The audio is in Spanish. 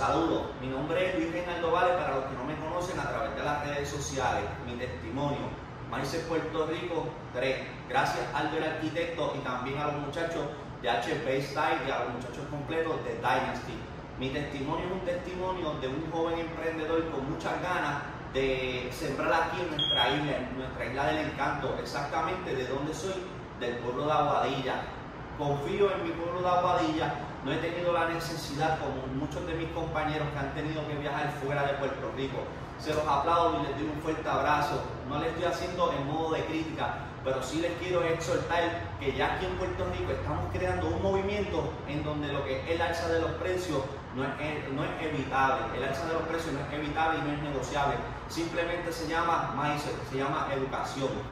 Saludos, mi nombre es Luis Reinaldo Vale, para los que no me conocen a través de las redes sociales, mi testimonio, Maíces Puerto Rico 3, gracias al del arquitecto y también a los muchachos de HP Style y a los muchachos completos de Dynasty. Mi testimonio es un testimonio de un joven emprendedor con muchas ganas de sembrar aquí en nuestra isla, en nuestra isla del encanto, exactamente de donde soy, del pueblo de Aguadilla. Confío en mi pueblo de Aguadilla, no he tenido la necesidad, como muchos de mis compañeros que han tenido que viajar fuera de Puerto Rico. Se los aplaudo y les doy un fuerte abrazo. No les estoy haciendo en modo de crítica, pero sí les quiero exhortar que ya aquí en Puerto Rico estamos creando un movimiento en donde lo que es el alza de los precios no es, no es evitable. El alza de los precios no es evitable y no es negociable. Simplemente se llama mindset, se llama educación.